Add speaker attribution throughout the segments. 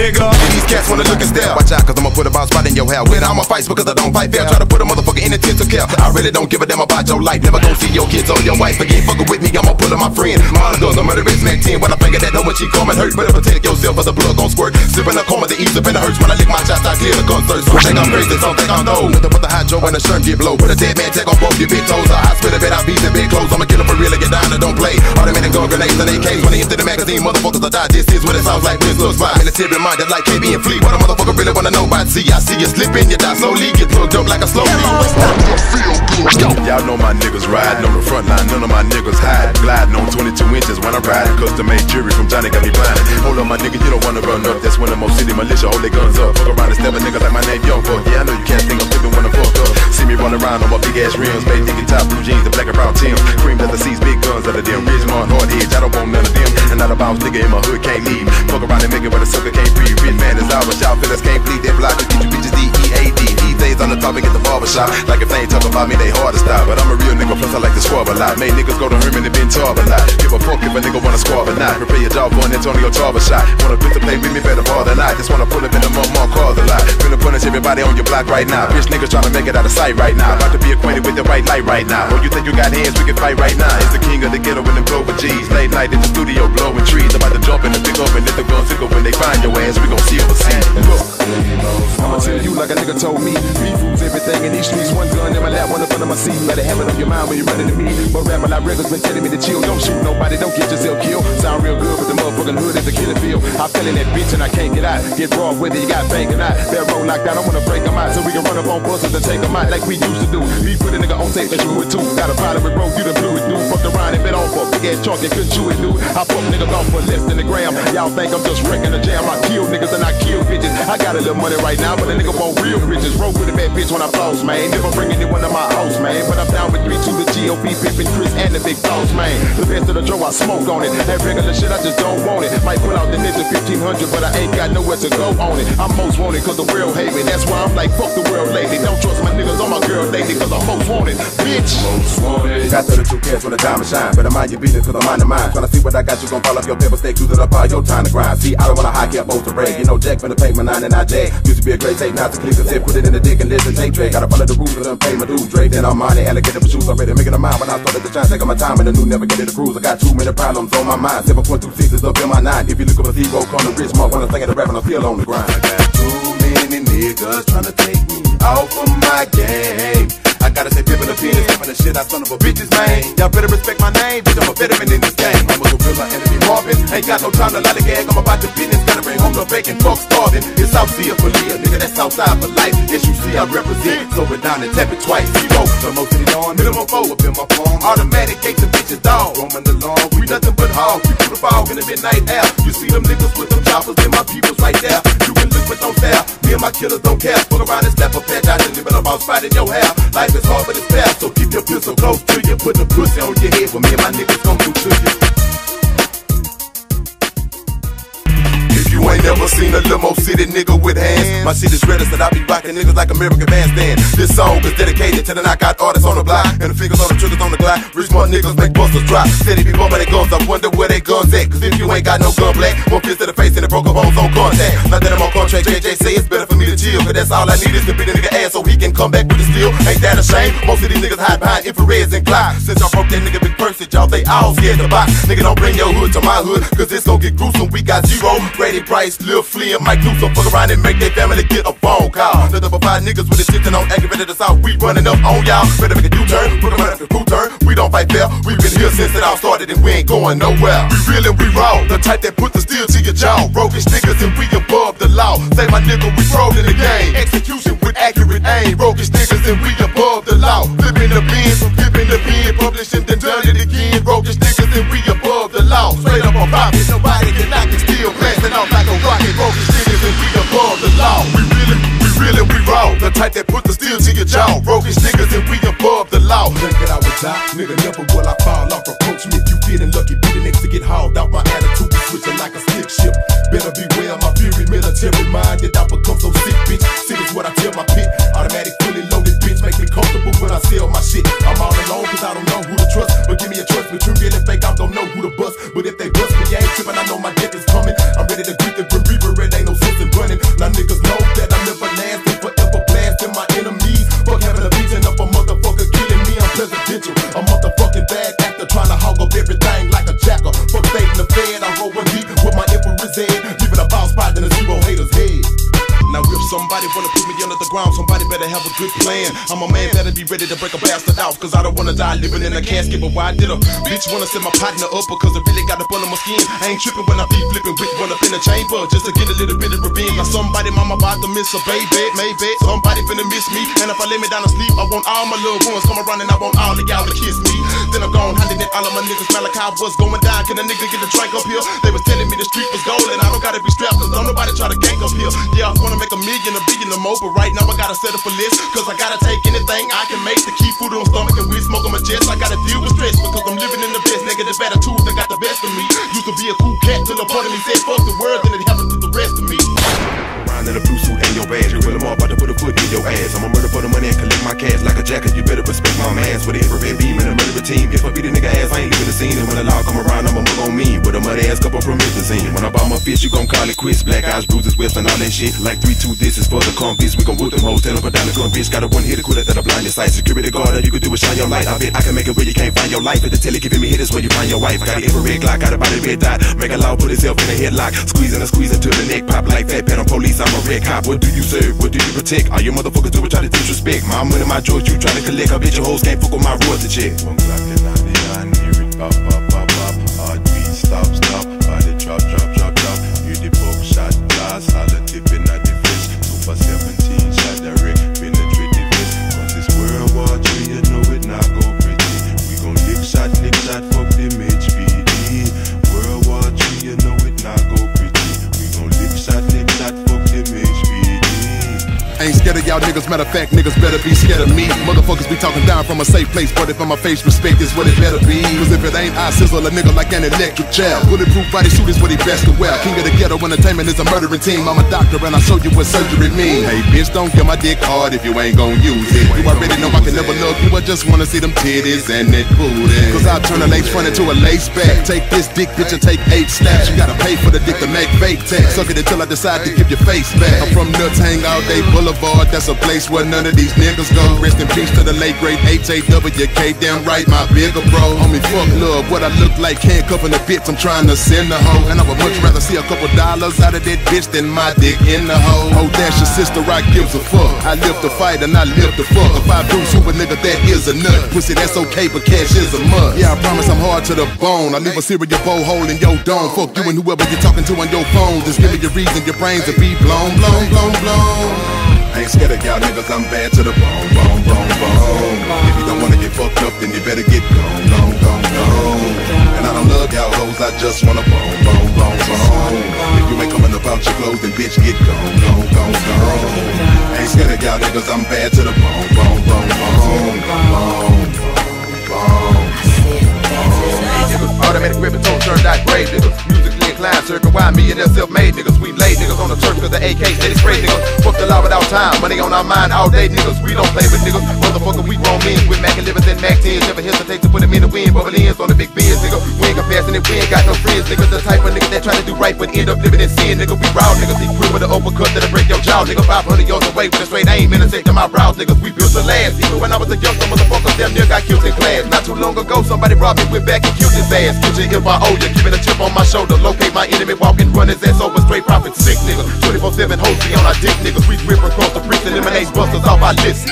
Speaker 1: nigga.
Speaker 2: These cats wanna look and stare. Watch out, cause I'ma put a bomb spot in your hair. When I'ma fight because I don't fight fair. Try to put a motherfucker in intensive care. I really don't give a damn about your life. Never gon' see your kids or your wife again. Fuckin' with me, I'ma pull up my friend. Monitors, I'm murderous Mac 10. When I finger that, know when she come and hurt. Better protect yourself, or the blood gon' squirt. Sippin' a coma, the ease up and it hurts. When I lick my shots, I clear the thirst. Some think I'm crazy, some think I'm dope. Nothing but the hydro and the shirt get blow. Put a dead man tag on both your big toes. I A hospital bed, I beat the big clothes. I'ma kill him for real and get down and don't play. Automatic gun grenades and AKs. When they empty the magazine, motherfuckers I die. This is what it sounds like. This looks fine. Military minded like KB and Fleet. What a motherfucker really wanna know about see. I see you slipping, you die slowly. Get plugged up like a slow
Speaker 3: Y'all know my niggas riding on the front line, none of my niggas hide. Gliding on 22 inches when I'm riding. Custom made jewelry from Johnny got me blinded. Hold up, my nigga, you don't wanna run up. That's when the Mo City militia hold their guns up. Fuck around and stab a nigga like my name Young Fuck. Yeah, I know you can't think I'm flipping when I'm fucked up. See me run around on my big ass rims, made thinking top blue jeans, the black and brown Tim. Cream that the seats, big guns out of them. Ridgemont, hard edge, I don't want none of them. And not a bounce nigga in my hood can't leave. Fuck around and make it where the sucker can't breathe. Rich man is ours, y'all fellas can't bleed. They block, get you bitches D E A D. Days on the topic at the barbershop. Like if they ain't talking about me, they hard to stop. But I'm a real nigga, plus I like to squab a lot. Made niggas go to Herman and been tarb a lot. Give a fuck if a nigga wanna squab or not. Prepare your job for an Antonio Tarver shot. Wanna quit to play with me, better ball than I. Just wanna pull up in the mud, more cars a lot. Finna punish everybody on your block right now. Bitch niggas tryna make it out of sight right now. About to be acquainted with the right light right now. Oh, you think you got hands, we can fight right now. It's the king of the ghetto with them Clover G's. Late night in the studio, blowing trees. About to jump in the pick up and let the guns sickle when they find your ass. We gon' see overseas. Look.
Speaker 2: I'ma tell you like a nigga told me. Beef rules everything in these streets. One gun in my lap, one up under my seat. Better have it on your mind when you're running to me. But rap lot records been telling me to chill. Don't shoot nobody, don't get yourself killed. Sound real good, but the motherfucking hood is a killing field. I fell in that bitch and I can't get out. Get raw it, you got bank or not. That road locked down, I wanna break them out so we can run up on buses and take them out like we used to do. We put a nigga on tape and you it too. Got a problem with road, you the blue it, dude. Fucked around and bet off a big ass chunk and couldn't chew it, dude. I fuck niggas off for less than a gram. Y'all think I'm just wrecking the jam. I kill niggas and I kill bitches. I got a a little money right now, but a nigga want real bitches. Roll with a bad bitch when I floss, man. Never bring anyone to my house, man. But I'm down with 3 2 the GOP, Pippin, Chris, and the big boss, man. The best of the draw, I smoke on it. That regular shit, I just don't want it. Might pull out the ninja 1500, but I ain't got nowhere to go on it. I'm most wanted cause the world hate me. That's why I'm like, fuck the world lady. Don't trust my niggas on my girl lately cause I'm most wanted, bitch. Most wanted. Got 32 cats when the diamond shine. Better mind your business cause I'm mind to mind. Tryna see what I got, you gon' fall off your paper stack, use that up all your time to grind. See, I don't wanna high cap both the red. You know, Jack finna pay my 99. Jack. Used to be a great tape, not to click a tip, put it in the dick and listen, take track. Gotta follow the rules and pay my dues. Drake, then I'm on it, alligator for shoes. I'm ready to make it a mind when I started to try taking my time and the new never get it a cruise. I got too many problems on my mind. 7.26 is up in my nine. If you look up a Z-Ro, call the rich mark when I'm thinking the rap and I'm still on the grind. I got too many niggas trying to take me off of my game. I gotta say pimpin' the penis, pimpin' the shit out son of a bitches, man. Y'all better respect my name, bitch, I'm a veteran in this game. I'm a gorilla and be Marvin. Ain't got no time to lollygag, I'm about to business. Gotta bring home the bacon, fuck starving. It's South Sea for Leah, nigga, that's Southside for life. Yes, you see, I represent. Slow it down and tap it twice. Z-Ro, the Mo City Don, minimum four up in my phone. Automatic gates and bitches down. Roaming the lawn, we nothing but hogs. We put a fog in the midnight air. You see them niggas with them choppers, and my people's right there. You can look but don't stare. My killers don't care. Fuck around and step a patch out and living about in your hair. Life is hard, but it's fast, So keep your pistol close to you. Put the pussy on your head. What me and my niggas gon' do to you. You ain't never seen a limo city nigga with hands, my shit is registered. I be rocking niggas like American Bandstand. This song is dedicated to the knockout artists on the block and the fingers on the triggers on the Glock. Rich niggas make busters drop. Steady be bumping their guns. I wonder where they guns at. Cause if you ain't got no gun black, one fist to the face and the broken bones on contact. Not that I'm on contract, JJ say it's better for me to chill. Cause that's all I need is to beat a nigga ass so he can come back with the steel. Ain't that a shame? Most of these niggas hide behind infrareds and clock. Since y'all broke that nigga big purse, y'all they all scared to box. Nigga don't bring your hood to my hood, cause it's gon' get gruesome. We got Z-Ro. Brady Price, Lil Flea, and Mike Newsom. Fuck around and make their family get a phone call. Nothing but five niggas with the shit on aggravated us out. We running up on y'all. To make a U-turn, put them after crew turn. We don't fight fair. We been here since it all started and we ain't going nowhere. We real and we raw. The type that put the steel to your jaw. Roguish niggas and we above the law. Say my nigga, we pro in the game. Execution with accurate aim. Roguish niggas and we above the law. Flipping the bins, flipping the pen, publishing then done it again. Roguish niggas and we above the law. Straight up on profit. Nobody can knock it still we raw. The type that put the steel to your jaw. Roguish niggas and we above the law. That I would die, nigga. Never will I fall off. Approach me if you feeling lucky. Be the next to get hauled out. My attitude is switching like a stick ship. Better beware my fury, military minded. I become so sick, bitch. Sick is what I tell my pit. Automatic, fully have a good plan. I'm a man better be ready to break a bastard out, cause I don't wanna die living in a casket. But why did a bitch wanna set my partner up? Because I really got up under my skin. I ain't tripping when I be flipping with one up in the chamber, just to get a little bit of revenge. Now somebody mama about to miss a baby, maybe somebody finna miss me. And if I lay me down to sleep, I want all my little ones come around and I want all of y'all to kiss me. Then I'm gone hunting all of my niggas. Malachi was going down. Can a nigga get a drink up here? They was telling me the street was golden. I don't gotta be strapped, cause don't nobody try to gang up here. Yeah, I wanna make a million, a billion or more, but right now I gotta set up a list. Cause I gotta take anything I can make to keep food on stomach and weed smoke on my chest. I gotta deal with stress because I'm living in the best negative attitude that got the best of me. Used to be a cool cat till a part of me said fuck the world, then it happened to the rest of me. Round in a blue suit and your badge, you them all about to put a foot in your ass. I'm a murder for the money and collect my cash like a jacket. You better respect my mans with a infrared team. If I beat a nigga ass, I ain't leaving the scene. And when the law come around, I'ma move on me with a mud ass couple Mississippi. When I buy my fish, you gon' call it quits. Black eyes, bruises, whips, and all that shit. Like 3-2, this is for the convicts. We gon' whoop them hoes, tell them put down the gun, bitch. Got a one hitter quitter that a blind your sight. Security guard, all you can do is shine your light. I bet I can make it where you can't find your life. At the telly giving me hitters where you find your wife. I Got an infrared Glock, got a body red dot. Make a law, put himself in a headlock. Squeezing and squeezing till the neck pop like fat pen on police. I'm a red cop. What do you serve? What do you protect? All you motherfuckers do is try to disrespect. My money, my joy, you try to collect. I bet your hoes can't fuck with my royalty check. One Glock and 99, hear it pop, pop, pop. Heartbeat, stop, stop. Body drop, drop, drop, drop. You the book shot, glass, holla tipping at the fish. Super 17 shot direct, penetrate the vest. Cause it's World War III, you know it not go pretty. We gon' lick shot, lick shot, fuck them HPD. World War III, you know it not go pretty. We gon' lick shot, lick shot, fuck them HPD.
Speaker 4: Ain't scared of y'all niggas, matter of fact, Be talking down from a safe place, but if I'm a face, respect is what it better be. Cause if it ain't, I sizzle a nigga like an electric chair. Bulletproof body suit is what he best to wear. King of the ghetto entertainment is a murdering team. I'm a doctor and I show you what surgery mean. Hey bitch, don't get my dick hard if you ain't gon' use it. You already know I can never love you, I just wanna see them titties and that booty. Cause I'll turn a lace front into a lace back. Take this dick, bitch, and take eight snaps. You gotta pay for the dick to make fake tax. Suck it until I decide to give your face back. I'm from Nuts Hang All Day Boulevard, that's a place where none of these niggas go. Rest in peace to the late great H-A-W-K, damn right, my bigger bro. Homie, fuck love, what I look like, handcuffing the bitch, I'm trying to send a hoe. And I would much rather see a couple dollars out of that bitch than my dick in the hole. Oh, that's your sister, I gives a fuck. I live to fight and I live to fuck. If I do super nigga, that is a nut. Pussy, that's okay, but cash is a must. Yeah, I promise I'm hard to the bone. I leave a cereal bowl hole in your dome. Fuck you and whoever you're talking to on your phone. Just give me your reason, your brains will be blown, blown, blown, blown.
Speaker 2: Ain't scared of y'all niggas, I'm bad to the bone, bone, bone, bone. If you don't wanna get fucked up, then you better get gone, gone, gone, gone. And I don't love y'all hoes, I just wanna bone, bone, bone, bone. If you ain't coming about your clothes, then bitch get gone, gone, gone, gone. Ain't scared of y'all niggas, I'm bad to the bone, bone, bone, bone, bone, bone,
Speaker 4: niggas. Automatic ribbon toe turned out grave niggas. Inclined, circle wide, me and them self-made niggas. We lay niggas on the turf cause the AK steady spray niggas. Fuck the law without time, money on our mind all day niggas. We don't play with niggas. Motherfucker, we grown men with Mac and livers and Mac 10s. Never hesitate to put them in the wind, bubble ends on the big bins, nigga. We ain't comparing it, we ain't got no friends, nigga. The type of nigga that try to do right but end up living in sin, nigga. We raw niggas, equipped with an uppercut that'll break your jaw, nigga. 500 yards away with a straight aim, intersect to my brows, niggas. We built to last. Even when I was a youngster, motherfucker, damn near got killed in class. Not too long ago, somebody robbed me, went back and killed his ass. Get your if I owe you, give it a chip on my shoulder. Locate my enemy, walking, run his ass over. Straight profit, sick nigga. 24 7 hoes be on our dick, niggas. We rip across the bricks, eliminate busters off our list.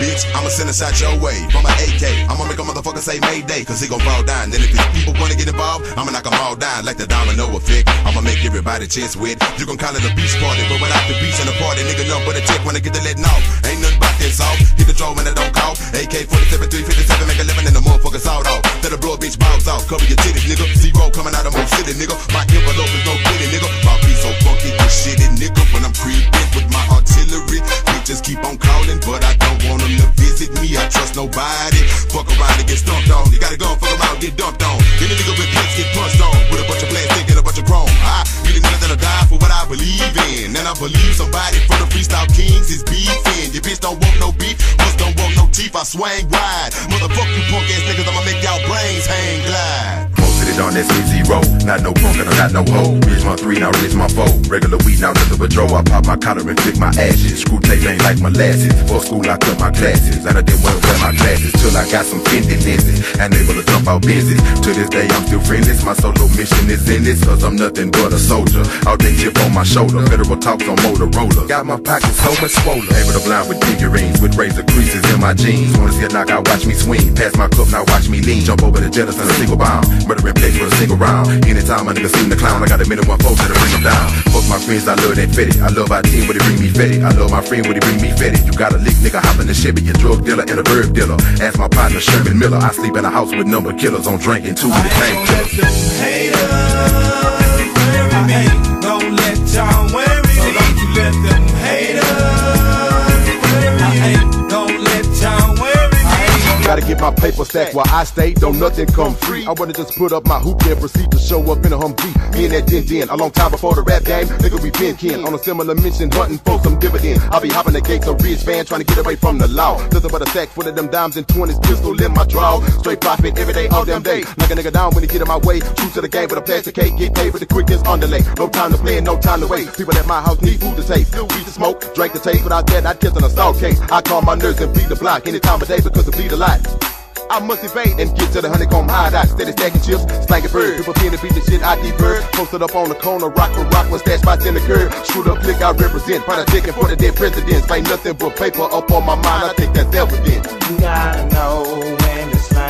Speaker 2: Bitch, I'ma send a shot your way from my AK. I'ma make a motherfucker say Mayday, cause he gon' fall down. Then if these people wanna get involved, I'ma knock them all down like the domino effect. I'ma make everybody chest wet. You can call it a beach party, but without the beach and the party, nigga, nothing but a check when I get to letting off. Ain't nothing off. Hit the draw when I don't call. AK 47, 357, make a living in the motherfucker sawed off. A blow bitch bounce off. Cover your titties, nigga. Z-Ro coming out of my city, nigga. My envelope is no kitty, nigga. My piece so funky, you shitty, nigga. When I'm creeping with my artillery, bitches keep on calling, but I don't want them to visit me. I trust nobody. Fuck around and get stumped on. You gotta go fuck around, get dumped on. Then a nigga with pants get punched on with a bunch of plastic and a bunch of chrome. I be the nigga that'll die believe somebody from the freestyle kings is beefing. Your bitch don't want no beef, must don't want no teeth. I swang wide. Motherfuck you punk ass niggas, I'ma make y'all brains hang glide.
Speaker 4: Of these
Speaker 2: on that Z-Ro. Not no punk and I got no hoe. Ridge my three, now ridge my four. Regular weed, now nothing but draw. I pop my collar and flick my ashes. Screw tape ain't like molasses. For school, I cut my classes. And I didn't to wear my glasses till I got some Fendi lenses. And able to jump out busy. To this day, I'm still friendless. My solo mission is in this, cause I'm nothing but a soldier. All day chip on my shoulder. Federal talks on Motorola. Got my pockets so much swollen. Able to blind with figurines. With razor creases in my jeans. Wanna see a knockout, watch me swing. Pass my cup, now watch me lean. Jump over the and a single bomb. Murdering place for a single round. Anytime a nigga see the clown, I got a one folks that'll bring them down. Fuck my friends, I love that fetty. I love our team, but it bring me fetty. I love my friend, but it bring me fetty. You got a lick, nigga, hop in the Chevy, a drug dealer and a verb dealer. Ask my partner Sherman Miller. I sleep in a house with number killers on drinking two with the tank killer.
Speaker 1: Haters, don't let y'all worry
Speaker 5: my paper stacked while I stay, don't nothing come free. I wanna just put up my hoop and proceed to show up in a Humvee. Me and that din, a long time before the rap game, nigga we been kin. On a similar mission, hunting for some dividend. I'll be hopping the gates of Ridge fan, trying to get away from the law. Nothing but a sack full of them dimes and 20s, pistol in my draw. Straight profit every day, all damn day. Knock a nigga down when he get in my way. True to the game with a plastic cake, get paid with the quickness underlay. No time to play and no time to wait. People at my house need food to taste. Weed to smoke, drink to taste. Without that, I'd kiss an assault case. I call my nurse and bleed the block any time of day because it bleed a lot. I must evade and get to the honeycomb hideout. Steady stacking chips, slanging bird. People pin and beat the shit, I deep bird. Posted up on the corner, rock for rock, with stash spots in the curb. Screwed up, click, I represent. Product taking for the dead presidents. Ain't nothing but paper up on my mind, I think that's evident.
Speaker 1: You gotta know when this thing gone.
Speaker 2: Nigga, what's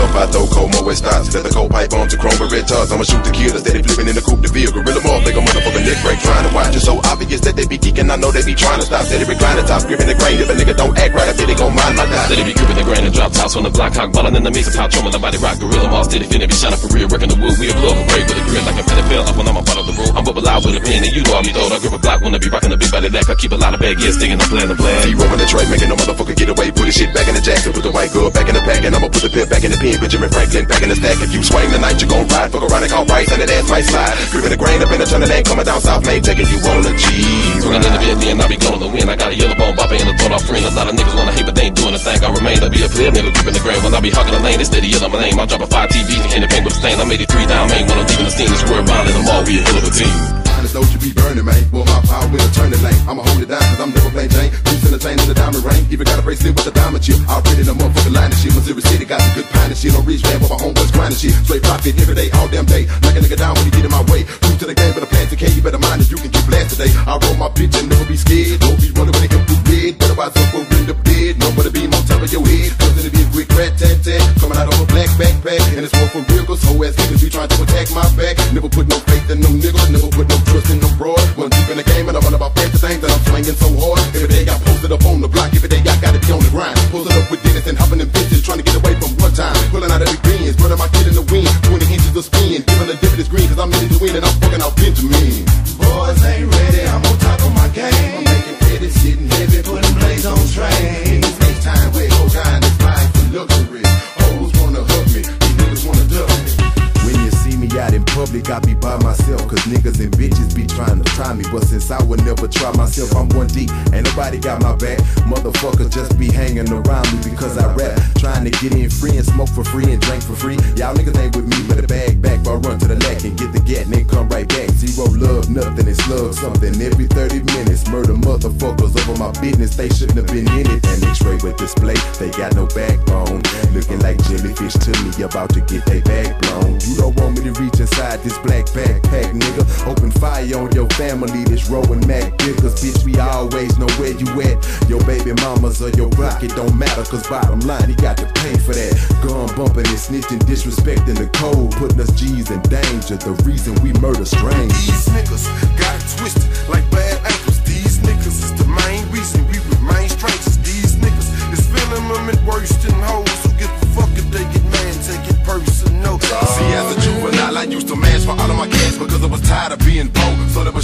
Speaker 2: up? I throw cold mo West stops. Set the cold pipe on to chrome with red tugs. I'ma shoot the killer, steady flipping in the coupe de ville. Gorilla mob, like a motherfucking neck break. Trying to watch. It's so obvious that they be geeking. I know they be trying to stop. Steady reclining top, gripping the grain. If a nigga don't act right, I they gon' mind my die.
Speaker 6: Steady be gripping the grain and drop tops on the block, cock ballin' in the of pouch, the body rock, gorilla mall, steady finna be shining for real, working the wood, we a blow a break with a grin like a penny fell up when I'm a part of the room. I'm bubble out with a pen and you know I'm me though. I grip a block, wanna be rocking the big body deck. I keep a lot of bag, yeah, sticking, I'm the plan.
Speaker 2: Z-Ro in the tray, making no motherfucker get away. Put the shit back in the jacket, put the white girl back in the pack, and I'ma put the pimp back in the pen. Benjamin Franklin back in the stack. If you swing tonight, you gon' ride. Fuck around and call Bryce, and that ass might slide. Gripping the grain up in the lane, coming down South Main, taking you on the cheese.
Speaker 6: Swinging in the then I be going to win. I got a yellow bone bopper and a thought off friend. A lot of niggas wanna hate, but they ain't doing a thing. I remain to be a player, nigga gripping the grain. When I be hugging the lane, they steady yelling my name. I'm dropping five TVs and in the paint with a stain. I'm 83 down, main when I'm deep in the scene. This word violent, I'm all we a hell of a team.
Speaker 2: Honest, don't you be burning, man. Well, my power will turn the lane. I'ma hold it down, cause I'm never playing Jane. Who's in the chain in the diamond ring? Even got a bracelet with a diamond chip. Already the motherfucking line and shit. Missouri City got some good pine and shit. On reach man, but my homeboys grinding shit. Straight profit every day, all damn day. Knock a nigga down when he get in my way. True to the game, but a plastic K. You better mind it, you can get blasted today. I roll my bitch and never be scared. Don't be running when they come through red. Better wise up or end up. Nobody be on top of your head. Cause it'll be a quick rat tat tat. Coming out of a black backpack. And it's more for real, cause whole ass niggas be trying to attack my back. Never put no faith in no niggas. Never put no broad. One deep in the game and I run about 50 things that I'm swinging so hard. Every day I posted up on the block. Every day I gotta be on the grind. Pulling up with Dennis and hopping in bitches. Trying to get away from one time. Pulling out every greens. Running my kid in the wind. 20 inches of spin. Giving in this green cause I'm in the win and I'm fucking out Benjamin.
Speaker 7: Deep. Ain't nobody got my back. Motherfuckers just be hanging around me because I rap. Trying to get in free and smoke for free and drink for free. Y'all niggas ain't with me, better bag back. But run to the lack and get the gat and then come right back. Zero love, nothing, it's love something. Every 30 minutes, murder motherfuckers over my business. They shouldn't have been in it. And X-ray with display, they got no backbone. Looking like jellyfish to me, about to get they back blown. You don't want me to reach inside this black backpack, nigga. Open fire on your family, this rolling Mac niggas. Bitch, we always know where you at. Your baby mamas or your block, it don't matter. Cause bottom line, he got to pay for that. Gun bumping and snitching, disrespecting the code. Putting us G's in danger. The reason we murder strange.
Speaker 8: These niggas got it twisted like bad ankles. These niggas is the main reason we remain strangers. These niggas is feeling women worse than hoes. Who give a fuck if they get mad, take it personal.
Speaker 2: See, as a juvenile, I used to mask for all of my gas because I was tired of being broke. So that was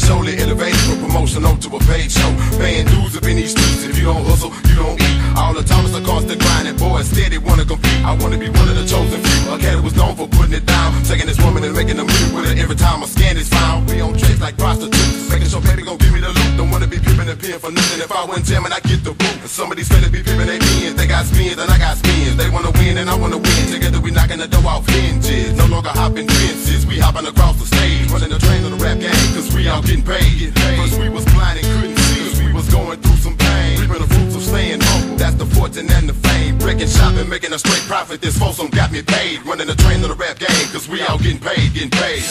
Speaker 2: I wanna be one of the chosen few. A cat was known for putting it down. Taking this woman and making a move with her every time a scan is found. We on tricks like prostitutes. Making sure baby gon' give me the loot. Don't wanna be pimping and pin for nothing. If I wasn't jamming, I get the boot. And some of these fellas be pimping they pins. They got got spins and I got spins. They wanna win and I wanna win. Together we knocking the door off hinges. No longer hopping fences. We hopping across the stage, running the train of the rap game. Cause we all getting paid. First we was fortune and the fame. Breaking shop and making a straight profit. This foursome got me paid. Running the train of the rap game. Cause we all getting paid, getting paid.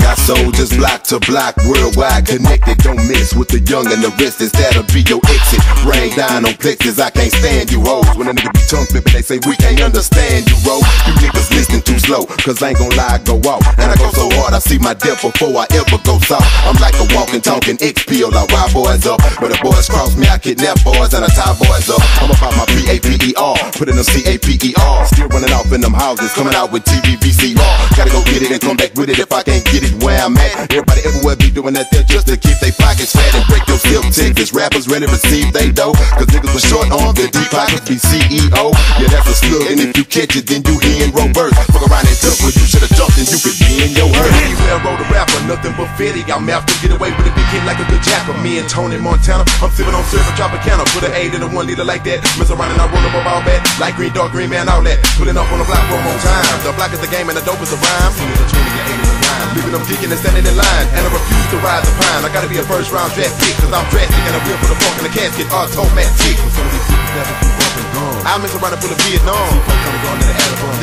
Speaker 3: Got soldiers block to block, worldwide connected. Don't mix with the young and the restless. That'll be your exit. Rain down on plexus, I can't stand you hoes. When a nigga be tongue flipping, they say we can't understand you, bro. You niggas listening too slow, cause I ain't gon' lie, I go off. And I go so hard, I see my death before I ever go soft. I'm like a walking, talking XP, like wild boys up. But the boys cross me, I kidnap boys and I tie boys up. I'm about my P-A-P-E-R, put in them C-A-P-E-R. Still running off in them houses, coming out with TV, VCR. Gotta go get it and come back with it if I can't get it where I'm at. Everybody everywhere be doing that there just to keep their pockets fat and break your silk tickets. Rappers ready to receive they dough, cause niggas with short arms and deep pockets be CEO. Yeah, that's a slug, and if you catch it, then you hear in reverse. Fuck around and took when you should've jumped and you could be in your hurt.
Speaker 2: Roll the rapper, nothing but fitty. I'm to get away with a big hit like a good jacker. Me and Tony Montana, I'm sipping on syrup, Tropicana. Put an eight in a one liter like that. Mess around and I roll up a ball bat. Like green, dark green, man, all that. Pulling up on the block one more time. The block is the game and the dope is the rhyme. See the 20 and 8 is the rhyme. Leaving them kicking and standing in line. And I refuse to ride the pine. I gotta be a first round draft pick, cause I'm drastic and I'm will for the funk in the casket. Automatic. Some of these people never be bumping gone. I miss around full of Vietnam.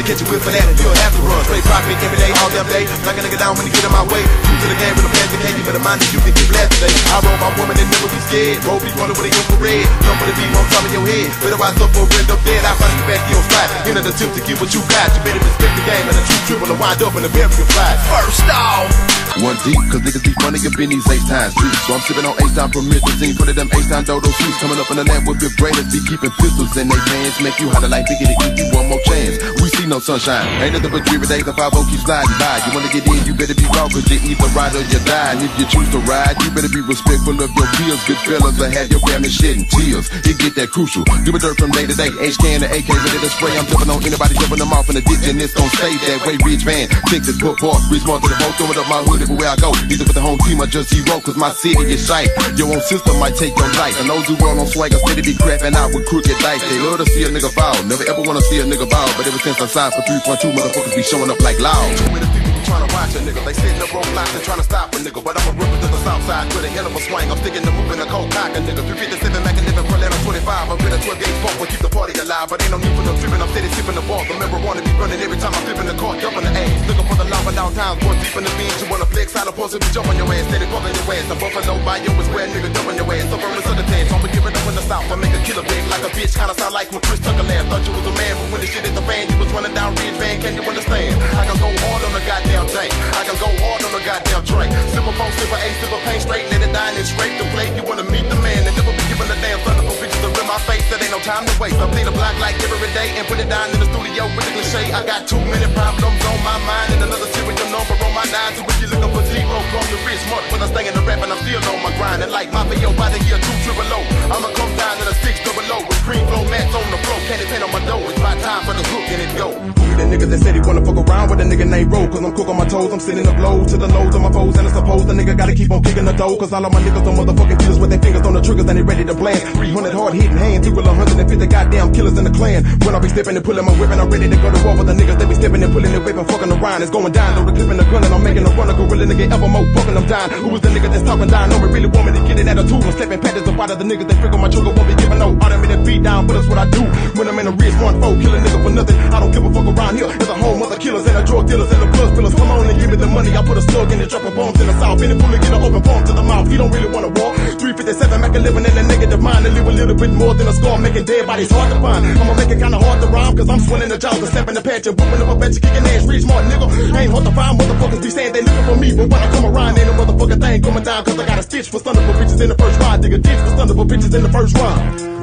Speaker 2: To catch a whip for that, you'll have to run. Straight profit every day, all damn day. Knock a nigga down when you get in my way. True to the game with a plastic cake, you better mind that you can get blasted today. I roll my woman and never be scared. Roll be running with a infrared. Jump for the beam on top of your head. Better rise up dead. I find you back in your spot. In an attempt to get what you got. You better respect the game and the triple and wind up in a very good fly. First off.
Speaker 3: One deep, cause niggas be running up in these eight times deep. So I'm sipping on eight time promethazine, put of them eight time dodo sweets. Coming up in the land with big braiders, be keeping pistols in their pants. Make you holler like biggie to give you one more chance. We see no sunshine, ain't nothing but dreary days. The 5 keep sliding by. You wanna get in, you better be raw, cause you either ride or you die. And if you choose to ride, you better be respectful of your peers. Good fellas or have your family shedding tears. It get that crucial. Do a dirt from day to day. H can to AK ready to spray. I'm jumping on anybody, jumping them off in the ditch, and it's gon' stay that way. Ridge van, Texas, Park, Ridge more to the boat, throwing up my hood everywhere I go. Either with the home team or just Z-Ro, cause my city is shite. Your own system might take your life. And those who run on swagger steady be crapping out with crooked dice. They love to see a nigga foul. Never ever wanna see a nigga bow. But ever since I signed for 3.2, motherfuckers be showing up like loud.
Speaker 2: Trying to watch a nigga. They sitting up roadblocks and trying to stop a nigga. But I'm a ripper to the south side with a hell of a swing. I'm sticking to moving a cold cock a nigga. 357 With a 12 gauge pump keep the party alive. But ain't no need for no tripping. I'm steady sipping the ball. Remember, wanna be running every time I'm flipping the court, jumping the ass. Looking for the lava downtown, going deep in the beans. You wanna flex, how supposed to be jumping your ass, steady bumping your ass. The buffalo you is where nigga dumping your ass. Suburbans of the dance, I'ma give it up in the south. I make a killer big like a bitch. Kinda sound like when Chris Tucker laughed. Thought you was a man, but when the shit hit the fan, you was running down Ridge Van. Can you understand? I can go hard on the goddamn tank. I can go hard on the goddamn track. Simple phone, simple A, simple pain, straight, let it die and scrape the plate. You wanna meet the man and never be given a damn thunder to my face. That ain't no time to waste. Play the block like every day and put it down in the studio with the I got too many problems on my mind and another serial number on my nine. So if you're looking for Z-Ro from the wrist, mark when I'm in the rap and I'm still on my grind. And like my video by the year two triple low, I'ma come down to the six double low with cream flow mats on the floor. Candy paint on my door. It's my time for the hook and it go. The niggas that said he wanna fuck around with a nigga named Ro Cause I'm cook on my toes, I'm sitting up low to the lows of my foes And I suppose the nigga gotta keep on kicking the dough Cause all of my niggas are motherfucking killers with their fingers on the triggers And they ready to blast 300 hard hitting hands, equal 150 goddamn killers in the clan When I be stepping and pulling my whip and I'm ready to go to war with the niggas They be stepping and pulling their whip and fucking around It's going down, load the clip in the gun and I'm making a run A gorilla nigga ever more fucking them down Who was the nigga that's talking down? No, me really want me to get an attitude I'm stepping patterns up out of the niggas that figure my trigger won't be giving no automated feed down But that's what I do when I'm in a wrist one foe Kill a nigga for nothing, I don't give a fuck around here There's a whole mother killers and the drug dealers and the blood spillers. Come on and give me the money. I put a slug in it, dropping bombs in the south. Any to get an open palm to the mouth. He don't really wanna walk. 357 Mac living in a negative mind and live a little bit more than a score. Making dead bodies hard to find. I'ma make it kinda hard to rhyme, cause I'm swinging the jaws and stepping the patch and whooping up a bench, kicking ass, reach smart nigga. Ain't hard to find motherfuckers be saying they looking for me, but when I come around, ain't a motherfucking thing coming down, cause I got a stitch for son bitches in the first round. Dig a ditch for son bitches in the first round.